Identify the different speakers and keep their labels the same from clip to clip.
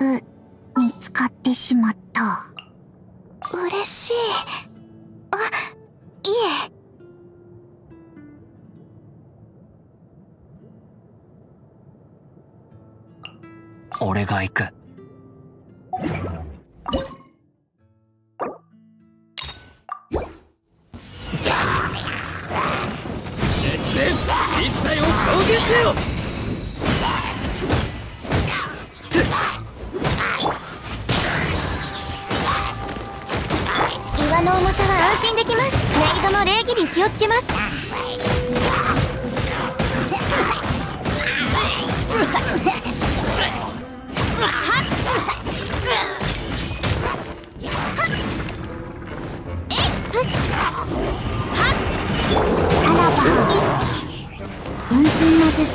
Speaker 1: う見つかってしまった。
Speaker 2: 嬉しい。あいえ。
Speaker 3: 俺が行く
Speaker 2: の重さは安心できます。メイドの礼儀に気をつけます。
Speaker 1: さらば分身の術。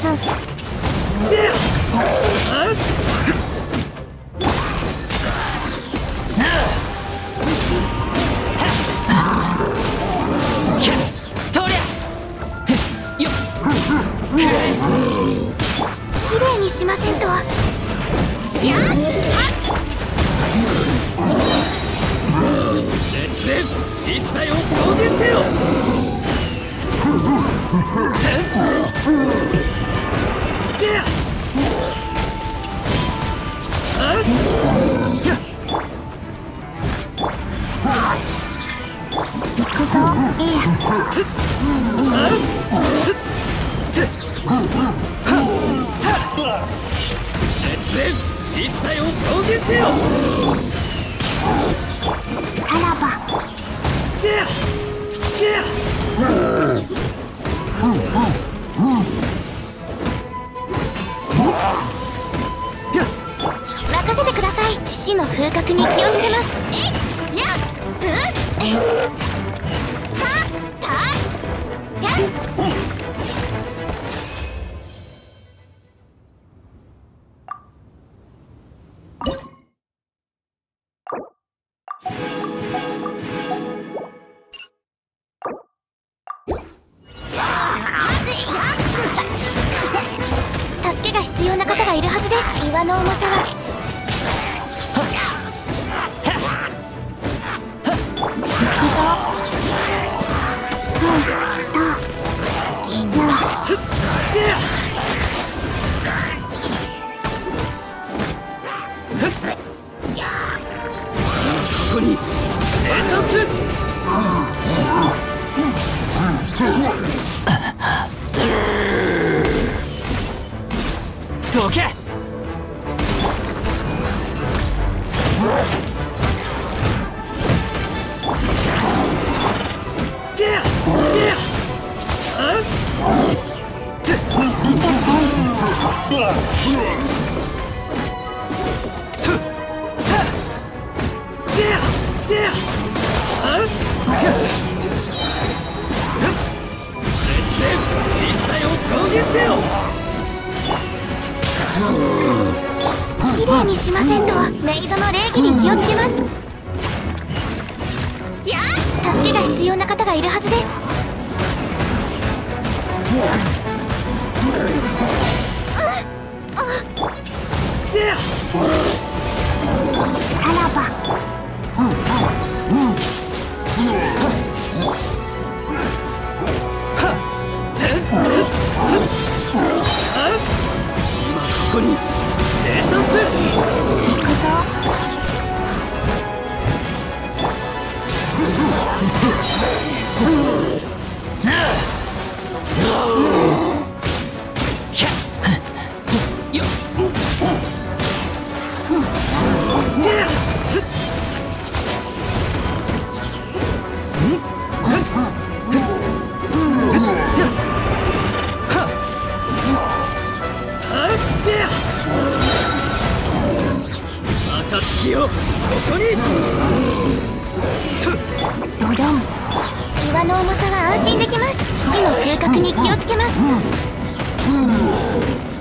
Speaker 2: や
Speaker 4: を証言せよ。
Speaker 1: アさらば。
Speaker 2: 任せてください。死の風格に気をつけます。え？やっ？うっは？た？やっ？岩の重さは。
Speaker 4: ここに全一体を証言せよ
Speaker 2: 綺麗にしませんとメイドの礼儀に気をつけます。や助けが必要な方がいるはずです。
Speaker 4: に。生産す
Speaker 1: 行くぞ
Speaker 3: よっ
Speaker 1: ドドン。
Speaker 2: 岩の重さは安心できます。死の風格に気をつけます、うんうん